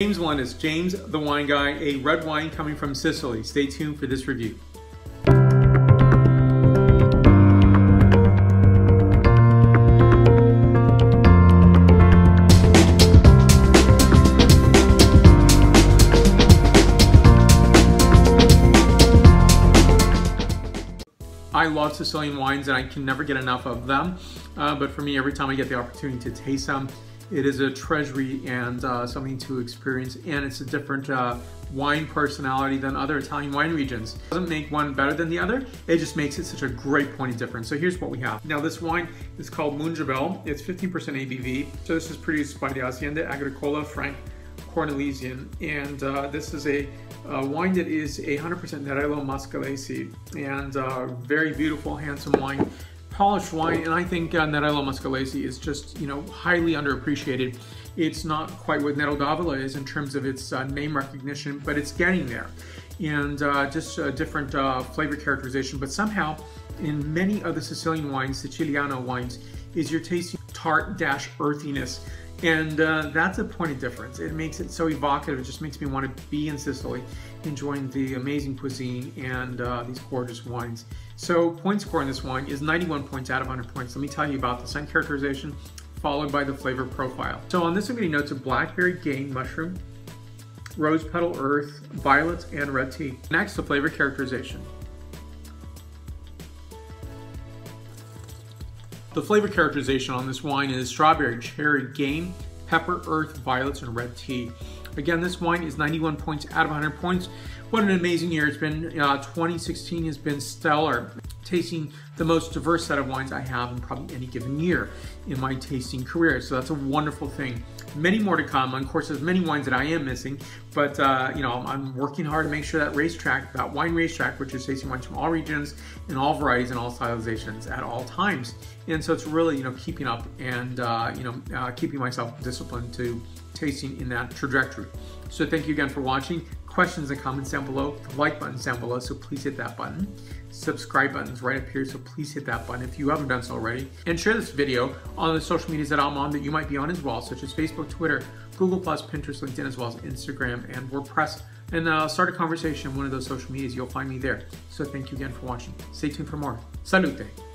James Melendez James the Wine Guy, a red wine coming from Sicily. Stay tuned for this review. I love Sicilian wines and I can never get enough of them. Uh, but for me, every time I get the opportunity to taste them, it is a treasury and uh, something to experience, and it's a different uh, wine personality than other Italian wine regions. It doesn't make one better than the other, it just makes it such a great point of difference. So here's what we have. Now this wine is called Munjebel. It's 15% ABV. So this is produced by the Azienda Agricola Frank Cornelissen, and uh, this is a wine that is a 100% Nerello Mascalese, and uh, very beautiful, handsome wine polished wine, and I think uh, Nerello Mascalese is just, you know, highly underappreciated. It's not quite what Nero d'Avola is in terms of its uh, name recognition, but it's getting there. And uh, just a different uh, flavor characterization, but somehow in many of the Sicilian wines, Siciliano wines, is you're tasting tart dash earthiness. And uh, that's a point of difference. It makes it so evocative. It just makes me want to be in Sicily, enjoying the amazing cuisine and uh, these gorgeous wines. So point score on this wine is 91 points out of 100 points. Let me tell you about the scent characterization, followed by the flavor profile. So on this I'm getting notes of blackberry game mushroom, rose petal earth, violets, and red tea. Next, the flavor characterization. The flavor characterization on this wine is strawberry, cherry, game, pepper, earth, violets, and red tea. Again, this wine is 91 points out of 100 points. What an amazing year it's been. Uh, 2016 has been stellar. Tasting the most diverse set of wines I have in probably any given year in my tasting career. So that's a wonderful thing. Many more to come. Of course, there's many wines that I am missing, but uh, you know, I'm working hard to make sure that racetrack, that wine racetrack, which is tasting wines from all regions and all varieties and all stylizations at all times. And so it's really, you know, keeping up and, uh, you know, uh, keeping myself disciplined to tasting in that trajectory. So thank you again for watching. Questions and comments down below. The like button's down below, so please hit that button. Subscribe button's right up here, so please hit that button if you haven't done so already. And share this video on the social medias that I'm on that you might be on as well, such as Facebook, Twitter, Google+, Pinterest, LinkedIn, as well as Instagram and WordPress. And uh, start a conversation on one of those social medias. You'll find me there. So thank you again for watching. Stay tuned for more. Salute!